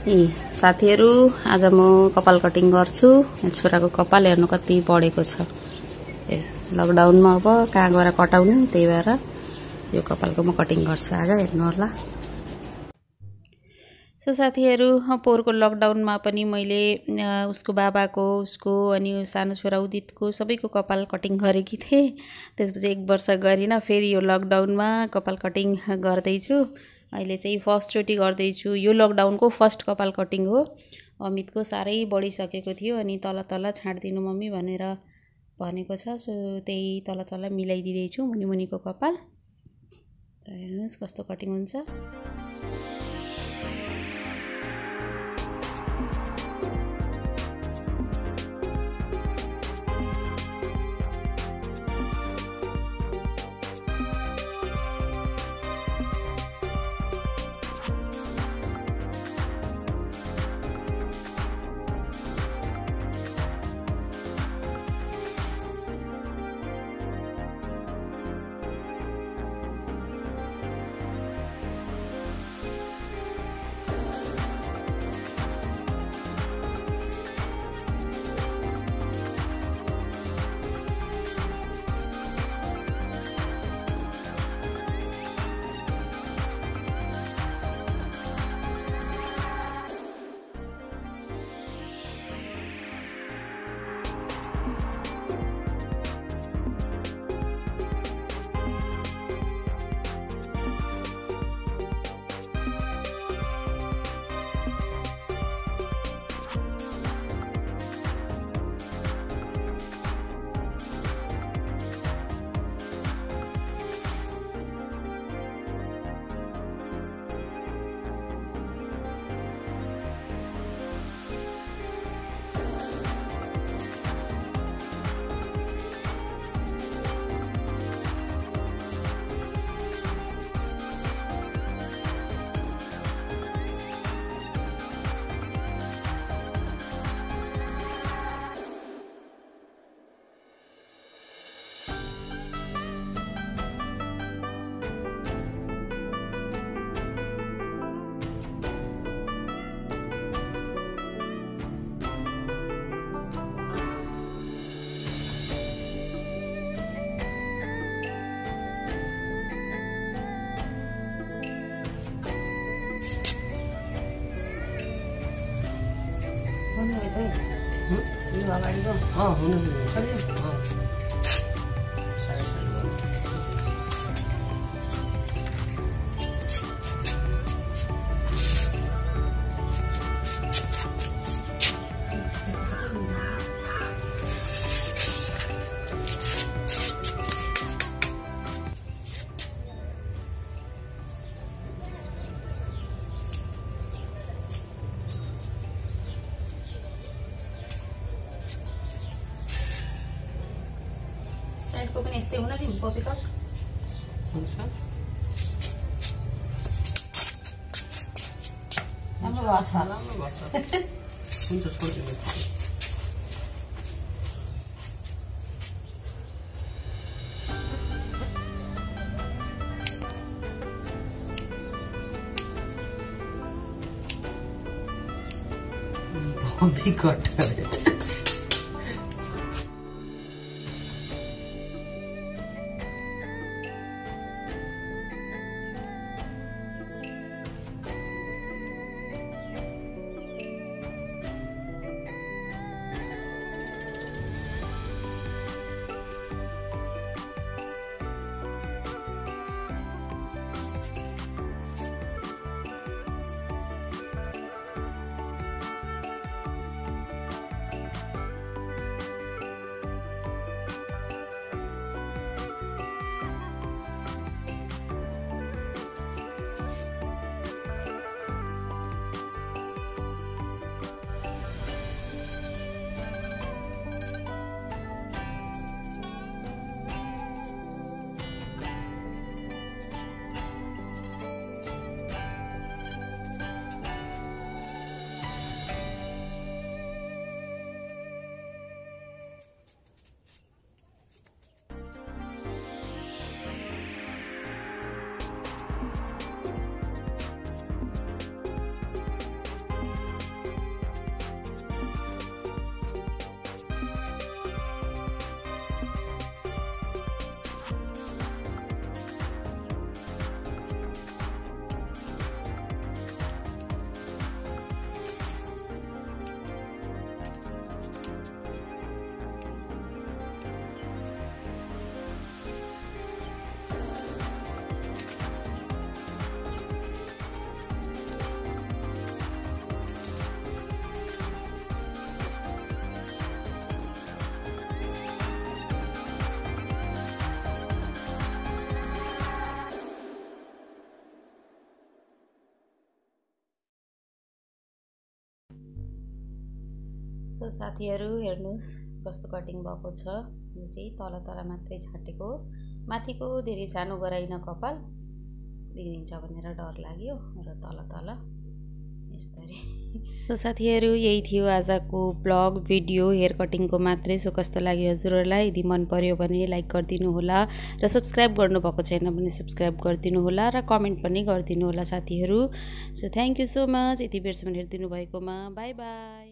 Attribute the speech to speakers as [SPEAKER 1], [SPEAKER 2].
[SPEAKER 1] साथीहरू आज म कपाल कटिङ गर्छु। छोराको कपाल हेर्नु कति बढेको छ। लकडाउनमा अब कहाँ गएर कटाउने त्यही भएर यो कपालको म कटिङ गर्छु आज हेर्नु होला। सो साथीहरू पोहोरको लकडाउनमा पनि मैले उसको बाबाको उसको अनि सानो छोरा उदितको सबैको कपाल कटिङ गरेकी थिएँ। त्यसपछि एक वर्ष गरिनँ फेरि यो लकडाउनमा कपाल कटिङ गर्दैछु। अहिले चाहिँ फर्स्टचोटि गर्दैछु। यो लकडाउनको फर्स्ट कपाल कटिङ हो। अमितको साह्रै बढिसकेको थियो अनि तल तल छाडिदिनु मम्मी भनेर भनेको छ। सो त्यही तल तल मिलाइदिँदैछु मुनि मुनिको कपाल हेर्नुहोस् कस्तो कटिङ हुन्छ। 오늘 왜 돼?
[SPEAKER 2] 응?
[SPEAKER 1] 이거 와가지고.
[SPEAKER 2] 어, 오늘 왜 돼?
[SPEAKER 1] ecco quindi questa è una di un po' più tocca
[SPEAKER 2] non so 나무 맞아. 나무 맞아. 혼자 소리 못 내. 너무 비겁해.
[SPEAKER 1] So साथीहरू हेर्नुहोस् कस्तो कटिङ भएको छ। यो चाहिँ तल तल मात्रै छाटेको। माथिको धेरै सानो गराइन कपाल बिग्रिन्छ भनेर डर लाग्यो र तल तल यस्तरी सो साथीहरू यही थियो आजको ब्लग भिडियो। हेयर कटिङको मात्रै सो कस्तो लाग्यो हजुरहरूलाई? यदि मन पर्यो भने लाइक गरिदिनु होला र सब्सक्राइब गर्नुभएको छैन भने सब्सक्राइब गरिदिनु होला र कमेन्ट पनि गरिदिनु होला साथीहरू। So thank you so much. यति बेरसम्म हेरिदिनु भएकोमा बाई बाई।